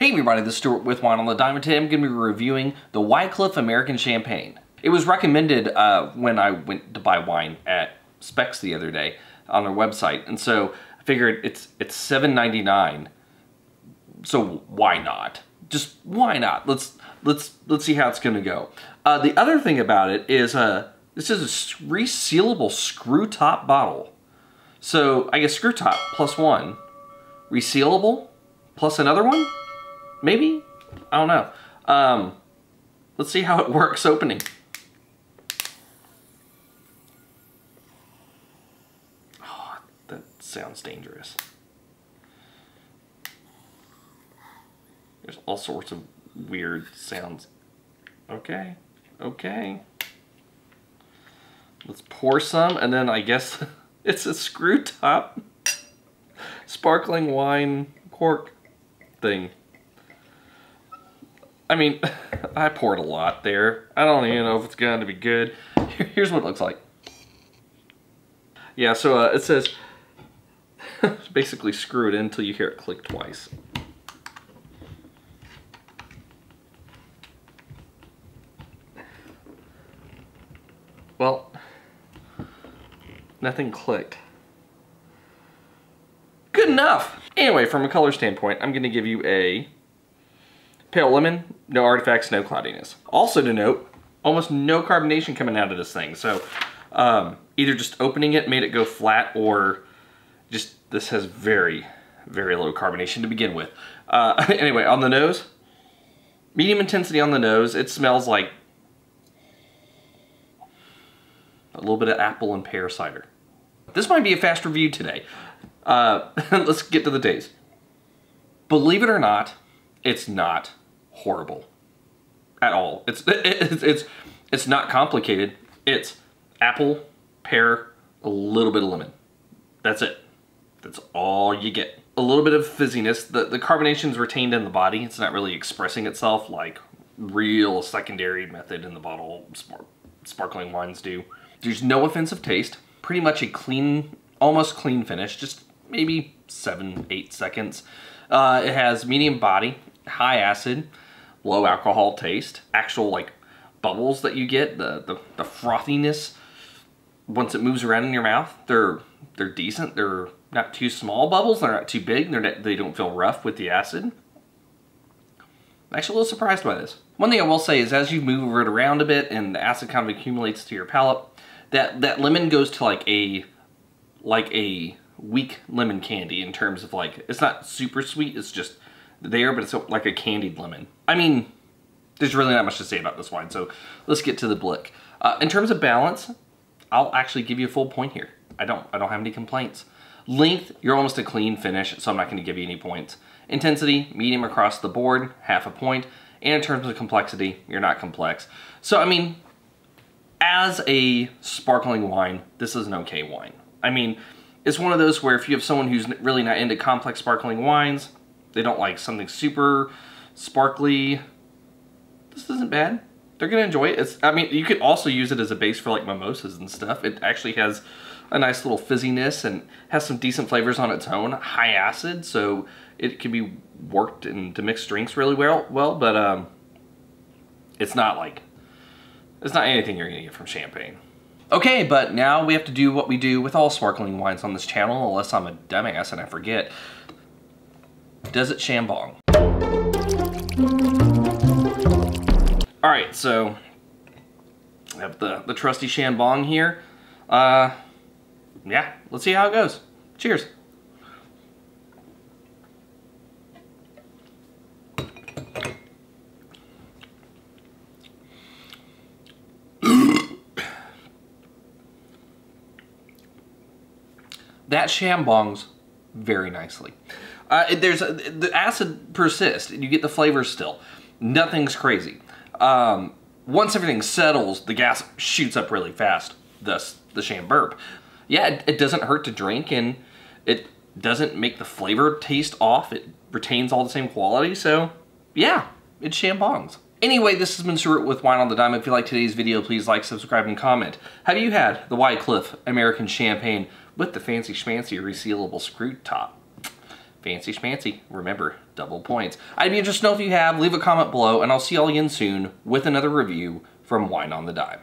Hey everybody, this is Stuart with Wine on the Dime. Today I'm going to be reviewing the Wycliff American Champagne. It was recommended uh, when I went to buy wine at Spec's the other day on their website, and so I figured it's it's $7.99, so why not? Just why not? Let's let's let's see how it's going to go. Uh, the other thing about it is uh, this is a resealable screw top bottle. So I guess screw top plus one, resealable plus another one. Maybe? I don't know. Um, let's see how it works opening. Oh, that sounds dangerous. There's all sorts of weird sounds. Okay, okay. Let's pour some, and then I guess it's a screw top sparkling wine cork thing. I mean, I poured a lot there. I don't even know if it's going to be good. Here's what it looks like. Yeah, so uh, it says basically screw it in until you hear it click twice. Well, nothing clicked. Good enough. Anyway, from a color standpoint, I'm going to give you a Pale lemon, no artifacts, no cloudiness. Also to note, almost no carbonation coming out of this thing. So um, either just opening it made it go flat or just this has very, very low carbonation to begin with. Uh, anyway, on the nose, medium intensity on the nose. It smells like a little bit of apple and pear cider. This might be a fast review today. Uh, let's get to the taste. Believe it or not, it's not horrible at all. It's it's it's it's not complicated. It's apple, pear, a little bit of lemon. That's it. That's all you get. A little bit of fizziness. The the carbonation's retained in the body. It's not really expressing itself like real secondary method in the bottle sparkling wines do. There's no offensive taste. Pretty much a clean, almost clean finish. Just maybe seven, eight seconds. Uh, it has medium body, high acid low alcohol taste. Actual like bubbles that you get, the, the, the frothiness, once it moves around in your mouth, they're they're decent. They're not too small bubbles. They're not too big. They're not, they don't feel rough with the acid. I'm actually a little surprised by this. One thing I will say is as you move it around a bit and the acid kind of accumulates to your palate, that, that lemon goes to like a like a weak lemon candy in terms of like, it's not super sweet, it's just there, but it's like a candied lemon. I mean, there's really not much to say about this wine, so let's get to the BLIC. Uh, in terms of balance, I'll actually give you a full point here. I don't, I don't have any complaints. Length, you're almost a clean finish, so I'm not going to give you any points. Intensity, medium across the board, half a point. And in terms of complexity, you're not complex. So, I mean, as a sparkling wine, this is an okay wine. I mean, it's one of those where if you have someone who's really not into complex sparkling wines, they don't like something super sparkly. This isn't bad. They're gonna enjoy it. It's, I mean, you could also use it as a base for like mimosas and stuff. It actually has a nice little fizziness and has some decent flavors on its own. High acid, so it can be worked into mixed drinks really well. Well, but um, it's not like it's not anything you're gonna get from champagne. Okay, but now we have to do what we do with all sparkling wines on this channel, unless I'm a dumbass and I forget. Does it Chambong? All right, so I have the, the trusty Chambong here. Uh, yeah, let's see how it goes. Cheers. that Chambongs very nicely. Uh, there's a, the acid persists, and you get the flavors still. Nothing's crazy. Um, once everything settles, the gas shoots up really fast. Thus, the sham burp. Yeah, it, it doesn't hurt to drink, and it doesn't make the flavor taste off. It retains all the same quality, so yeah, it's Chambongs. Anyway, this has been Stuart with Wine on the Dime. If you like today's video, please like, subscribe, and comment. Have you had the Wycliff American Champagne with the fancy schmancy resealable screw top? fancy schmancy. Remember, double points. I'd be interested to know if you have. Leave a comment below, and I'll see y'all again soon with another review from Wine on the Dime.